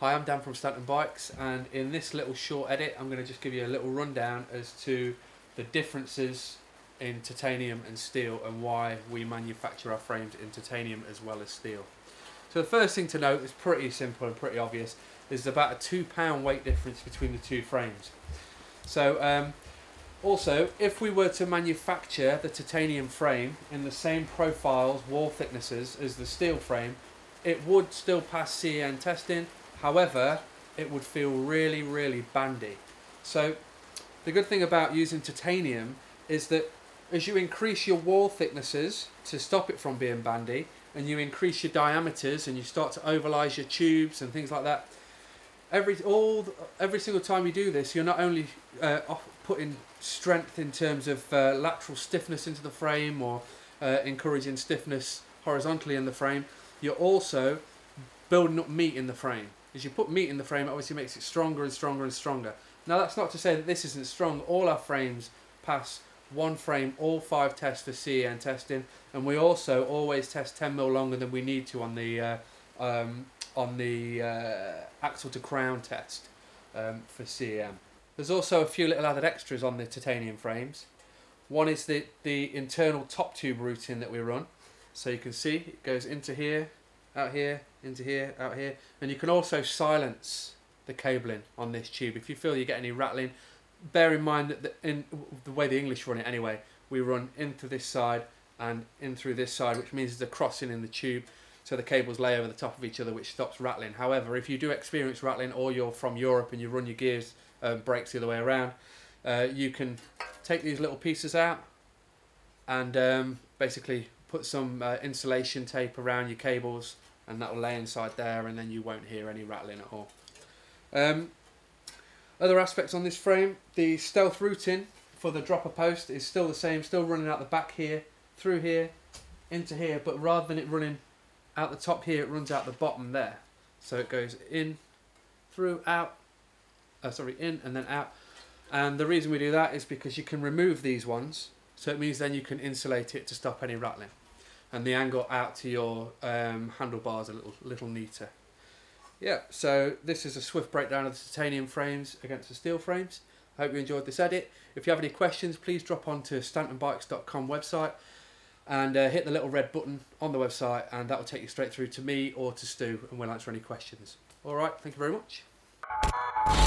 Hi, I'm Dan from Stanton Bikes, and in this little short edit, I'm going to just give you a little rundown as to the differences in titanium and steel and why we manufacture our frames in titanium as well as steel. So the first thing to note is pretty simple and pretty obvious. There's about a two pound weight difference between the two frames. So um, also, if we were to manufacture the titanium frame in the same profiles, wall thicknesses as the steel frame, it would still pass CEN testing, However, it would feel really, really bandy. So the good thing about using titanium is that as you increase your wall thicknesses to stop it from being bandy, and you increase your diameters and you start to ovalize your tubes and things like that, every all every single time you do this, you're not only uh, putting strength in terms of uh, lateral stiffness into the frame or uh, encouraging stiffness horizontally in the frame, you're also building up meat in the frame. As you put meat in the frame, it obviously makes it stronger and stronger and stronger. Now that's not to say that this isn't strong. All our frames pass one frame, all five tests for CEN testing, and we also always test 10 mil longer than we need to on the uh, um, on the uh, axle to crown test um, for CEN. There's also a few little added extras on the titanium frames. One is the, the internal top tube routing that we run. So you can see it goes into here, out here, into here, out here. And you can also silence the cabling on this tube. If you feel you get any rattling, bear in mind that the, in the way the English run it anyway, we run into this side and in through this side, which means there's a crossing in the tube. So the cables lay over the top of each other, which stops rattling. However, if you do experience rattling or you're from Europe and you run your gears um, brakes the other way around, uh, you can take these little pieces out and um, basically put some uh, insulation tape around your cables and that will lay inside there and then you won't hear any rattling at all. Um, other aspects on this frame, the stealth routing for the dropper post is still the same, still running out the back here, through here, into here, but rather than it running out the top here, it runs out the bottom there. So it goes in, through, out, uh, sorry, in and then out. And the reason we do that is because you can remove these ones, so it means then you can insulate it to stop any rattling and the angle out to your um, handlebars a little little neater. Yeah, so this is a swift breakdown of the titanium frames against the steel frames. I hope you enjoyed this edit. If you have any questions, please drop onto stantonbikes.com website and uh, hit the little red button on the website and that will take you straight through to me or to Stu and we'll answer any questions. Alright, thank you very much.